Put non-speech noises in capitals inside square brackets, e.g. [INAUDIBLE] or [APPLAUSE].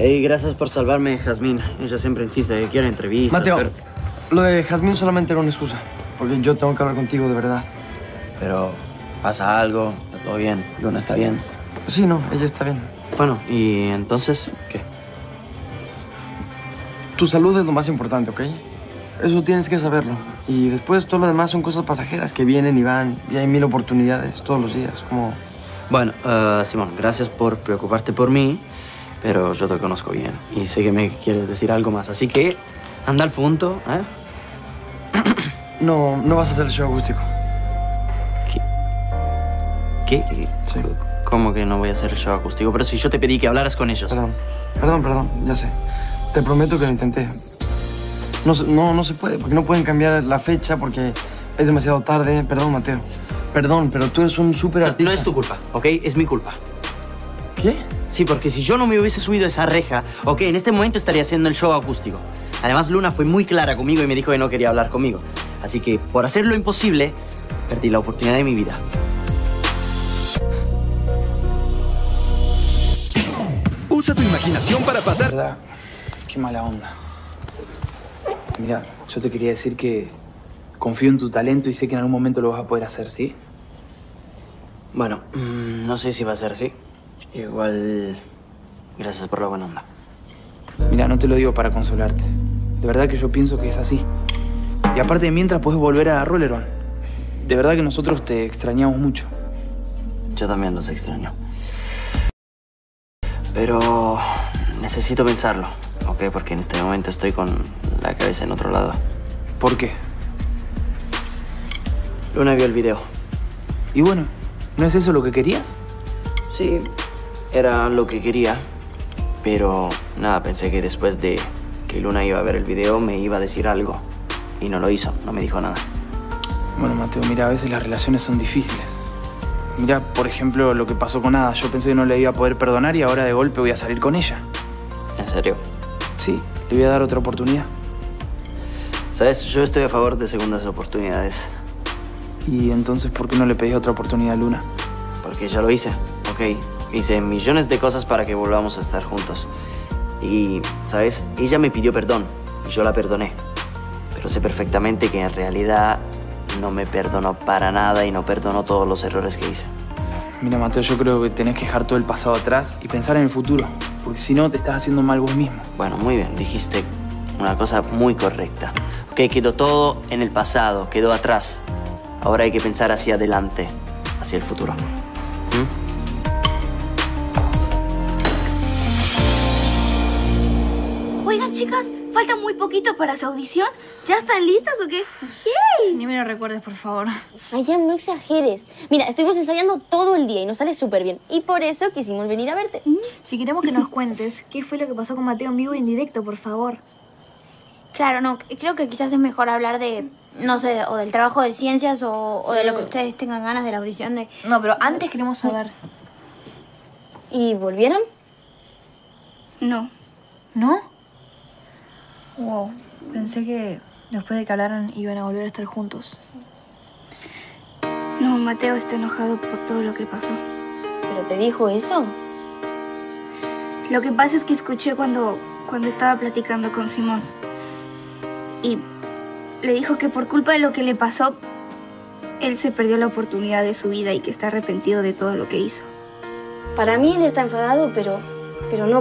Hey, gracias por salvarme, Jazmín. Ella siempre insiste que quiere entrevistas, Mateo, pero... lo de Jazmín solamente era una excusa. Porque yo tengo que hablar contigo de verdad. Pero pasa algo, está todo bien, Luna está bien. Sí, no, ella está bien. Bueno, y entonces, ¿qué? Tu salud es lo más importante, ¿ok? Eso tienes que saberlo. Y después todo lo demás son cosas pasajeras que vienen y van. Y hay mil oportunidades todos los días. Como... Bueno, eh, Simón, gracias por preocuparte por mí, pero yo te conozco bien y sé que me quieres decir algo más. Así que, anda al punto, ¿eh? [CLEARS THROAT] No, no vas a hacer el show acústico. ¿Qué? Sí. ¿Cómo que no voy a hacer el show acústico? Pero si yo te pedí que hablaras con ellos. Perdón, perdón, perdón, ya sé. Te prometo que lo intenté. No, no, no se puede, porque no pueden cambiar la fecha porque es demasiado tarde. Perdón, Mateo. Perdón, pero tú eres un súper No, artista. no es tu culpa, ¿ok? Es mi culpa. ¿Qué? Sí, porque si yo no me hubiese subido esa reja, ok, en este momento estaría haciendo el show acústico. Además, Luna fue muy clara conmigo y me dijo que no quería hablar conmigo. Así que, por hacer lo imposible, perdí la oportunidad de mi vida. Usa tu imaginación para pasar. verdad, qué mala onda. Mira, yo te quería decir que confío en tu talento y sé que en algún momento lo vas a poder hacer, ¿sí? Bueno, mm, no sé si va a ser así. Igual, gracias por la buena onda. Mira, no te lo digo para consolarte. De verdad que yo pienso que es así. Y aparte mientras puedes volver a Rolleron. De verdad que nosotros te extrañamos mucho. Yo también los extraño. Pero necesito pensarlo, ¿ok? Porque en este momento estoy con la cabeza en otro lado. ¿Por qué? Luna vio el video. Y bueno, ¿no es eso lo que querías? Sí, era lo que quería. Pero nada, pensé que después de que Luna iba a ver el video me iba a decir algo. Y no lo hizo, no me dijo nada. Bueno, Mateo, mira, a veces las relaciones son difíciles. Mira, por ejemplo, lo que pasó con Ada. Yo pensé que no le iba a poder perdonar y ahora de golpe voy a salir con ella. ¿En serio? Sí, le voy a dar otra oportunidad. Sabes, yo estoy a favor de segundas oportunidades. Y entonces, ¿por qué no le pedís otra oportunidad a Luna? Porque ya lo hice, ok. Hice millones de cosas para que volvamos a estar juntos. Y, ¿sabes? Ella me pidió perdón y yo la perdoné. Pero sé perfectamente que en realidad no me perdonó para nada y no perdonó todos los errores que hice. Mira, Mateo, yo creo que tenés que dejar todo el pasado atrás y pensar en el futuro. Porque si no, te estás haciendo mal vos mismo. Bueno, muy bien, dijiste una cosa muy correcta. Ok, quedó todo en el pasado, quedó atrás. Ahora hay que pensar hacia adelante, hacia el futuro. ¿Mm? Oigan, chicas, falta muy poquito para su audición. ¿Ya están listas o qué? Ni me lo recuerdes, por favor. Ay, ya no exageres. Mira, estuvimos ensayando todo el día y nos sale súper bien. Y por eso quisimos venir a verte. Si queremos que nos cuentes qué fue lo que pasó con Mateo en vivo y en directo, por favor. Claro, no, creo que quizás es mejor hablar de, no sé, o del trabajo de ciencias o, o de lo que ustedes tengan ganas de la audición de... No, pero antes queremos saber. ¿Y volvieron? No. ¿No? Wow, pensé que después de que hablaran iban a volver a estar juntos. No, Mateo está enojado por todo lo que pasó. ¿Pero te dijo eso? Lo que pasa es que escuché cuando, cuando estaba platicando con Simón. Y le dijo que por culpa de lo que le pasó, él se perdió la oportunidad de su vida y que está arrepentido de todo lo que hizo. Para mí él está enfadado, pero, pero no